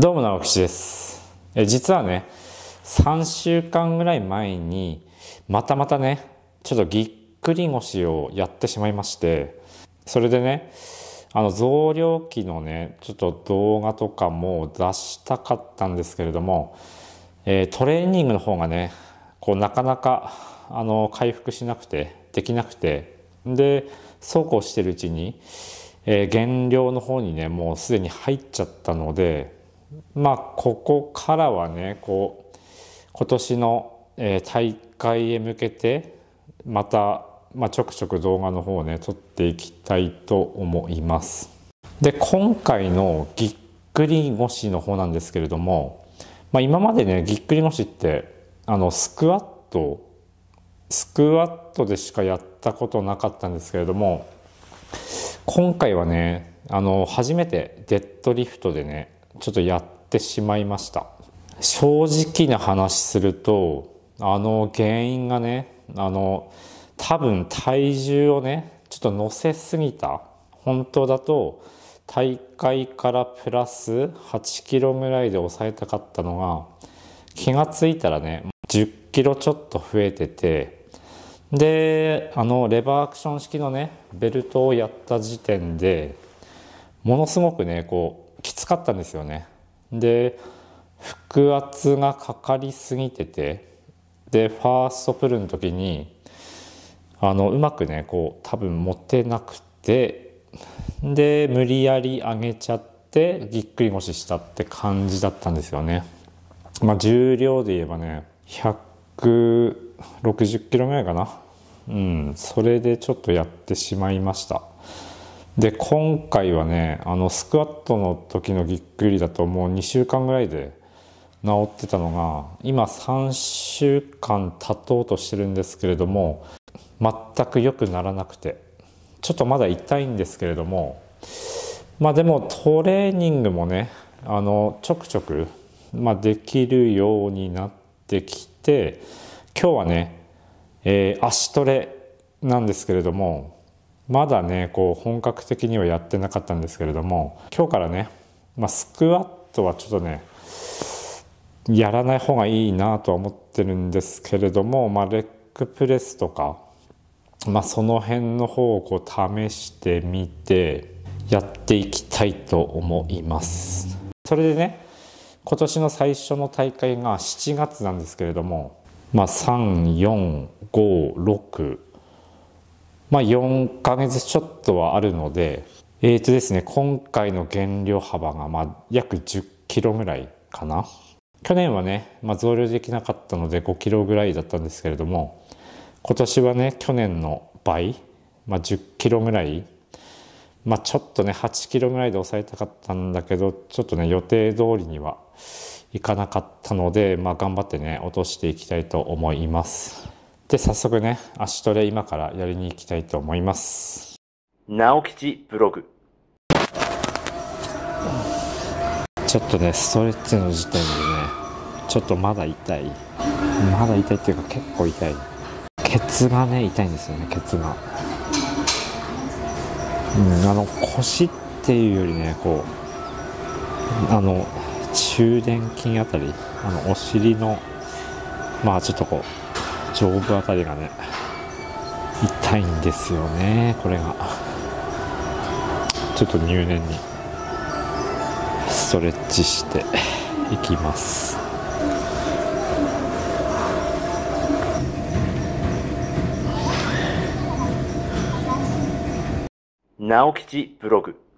どうも直吉です。え実はね3週間ぐらい前にまたまたねちょっとぎっくり腰をやってしまいましてそれでねあの増量期のねちょっと動画とかも出したかったんですけれども、えー、トレーニングの方がねこうなかなかあの回復しなくてできなくてでそうこうしてるうちに、えー、減量の方にねもうすでに入っちゃったのでまあここからはねこう今年の、えー、大会へ向けてまた、まあ、ちょくちょく動画の方をね撮っていきたいと思います。で今回のぎっくり腰の方なんですけれども、まあ、今までねぎっくり腰ってあのスクワットスクワットでしかやったことなかったんですけれども今回はねあの初めてデッドリフトでねちょっとやってしまいました。正直な話するとあの原因がねあの多分体重をねちょっと乗せすぎた本当だと大会からプラス8キロぐらいで抑えたかったのが気がついたらね10キロちょっと増えててであのレバーアクション式のねベルトをやった時点でものすごくねこうきつかったんですよね。で腹圧がかかりすぎててでファーストプルの時にあのうまくねこう多分持てなくてで無理やり上げちゃってぎっくり腰したって感じだったんですよね。まあ重量で言えばね160キロぐらいかな。うんそれでちょっとやってしまいました。で今回はねあのスクワットの時のぎっくりだともう2週間ぐらいで治ってたのが今3週間経とうとしてるんですけれども全く良くならなくてちょっとまだ痛いんですけれどもまあでもトレーニングもねあのちょくちょく、まあ、できるようになってきて今日はね、えー、足トレなんですけれどもまだねこう本格的にはやってなかったんですけれども今日からね、まあ、スクワットはちょっとねやらない方がいいなとは思ってるんですけれども、まあ、レッグプレスとか、まあ、その辺の方をこう試してみてやっていきたいと思います。それでね今年の最初の大会が7月なんですけれども、まあ、3456まあ、4ヶ月ちょっとはあるので、えーとですね、今回の減量幅がまあ約10キロぐらいかな。去年はね、まあ、増量できなかったので5キロぐらいだったんですけれども、今年はね、去年の倍、まあ、10キロぐらい、まあ、ちょっとね、8キロぐらいで抑えたかったんだけど、ちょっとね、予定通りにはいかなかったので、まあ、頑張ってね、落としていきたいと思います。で、早速ね、足トレ今からやりに行きたいと思います。直吉ブログ。ちょっとね、ストレッチの時点でね、ちょっとまだ痛い。まだ痛いっていうか結構痛い。ケツがね、痛いんですよね、ケツが。うん、あの、腰っていうよりね、こう、あの、中殿筋あたり、あの、お尻の、まあちょっとこう、上部あたりがね痛いんですよねこれが。ちょっと入念にストレッチしていきます。直吉ブログ。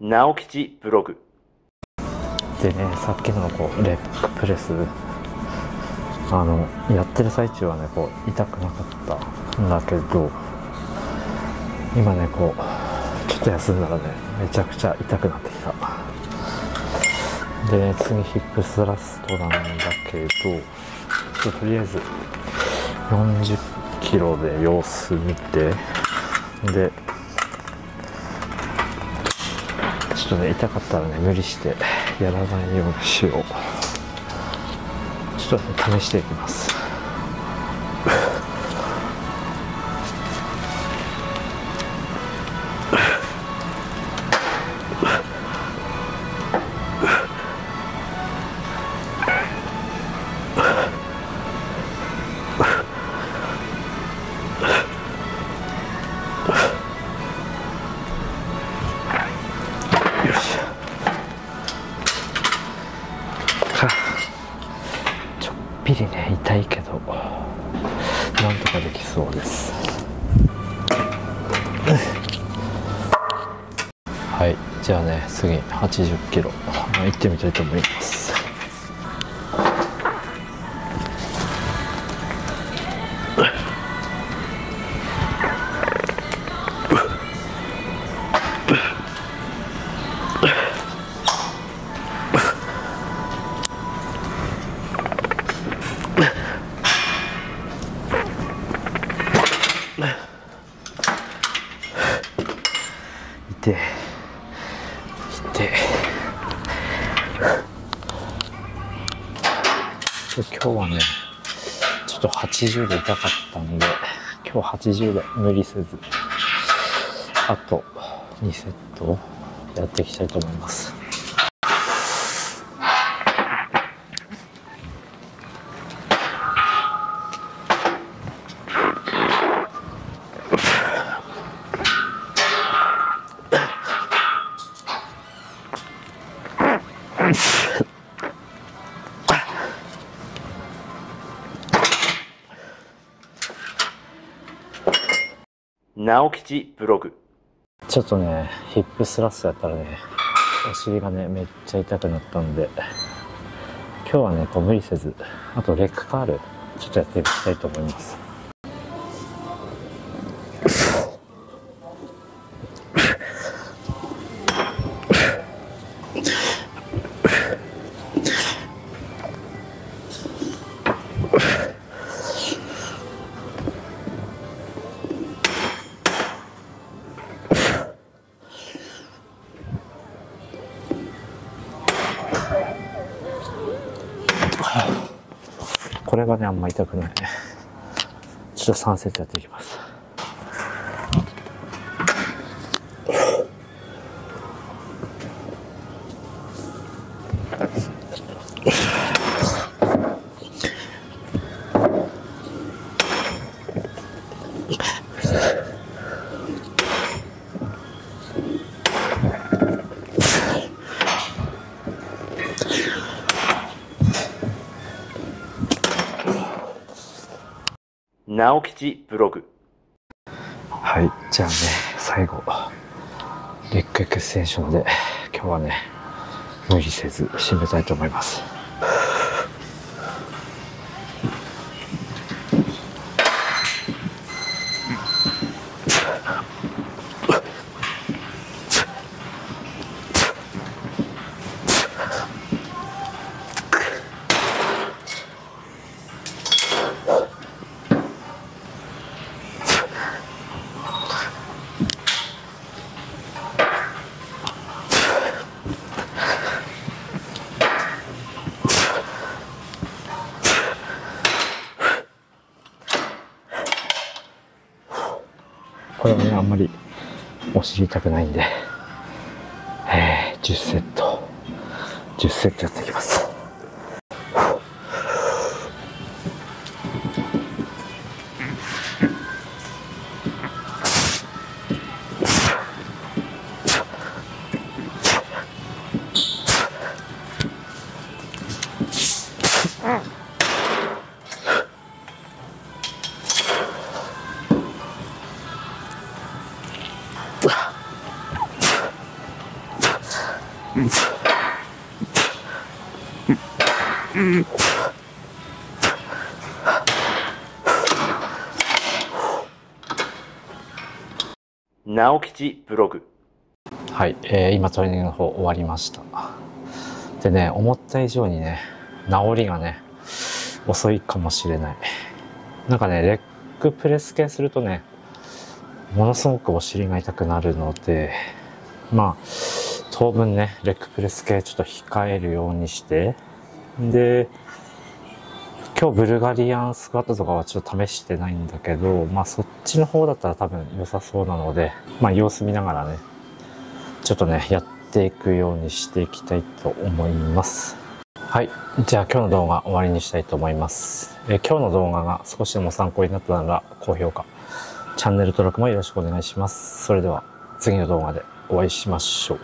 直吉ブログ。でねさっきのこうレッグプレスあのやってる最中はねこう痛くなかったんだけど今ねこうちょっと休んだらねめちゃくちゃ痛くなってきた。でね次ヒップスラストなんだけどちょっととりあえず40キロで様子見てでちょっとね痛かったらね無理してやらないようにしよう。ちょっと試していきます。じゃあね次80キロ。行ってみたいと思います。痛い痛い今日はね。ちょっと80で痛かったんで今日80で無理せずあと2セットやっていきたいと思います。直吉ブログ。ちょっとねヒップスラストやったらねお尻がねめっちゃ痛くなったんで今日はねこう無理せずあとレッグカールちょっとやっていきたいと思います。がねあんま痛くない。ちょっと3セットやっていきます直吉ブログ。はいじゃあね最後レッグエクステンションで今日はね無理せず締めたいと思います。これはねあんまりお尻痛くないんで、えー、10セット。10セットやっていきます。直吉ブログ。はい、えー今トレーニングの方終わりました。でね思った以上にね治りがね遅いかもしれない。なんかねレッグプレス系するとねものすごくお尻が痛くなるのでまあ当分ねレッグプレス系ちょっと控えるようにしてで今日ブルガリアンスクワットとかはちょっと試してないんだけどまあそっちの方だったら多分良さそうなのでまあ様子見ながらねちょっとね、やっていくようにしていきたいと思います。はい。じゃあ今日の動画終わりにしたいと思います。え今日の動画が少しでも参考になったなら高評価、チャンネル登録もよろしくお願いします。それでは次の動画でお会いしましょう。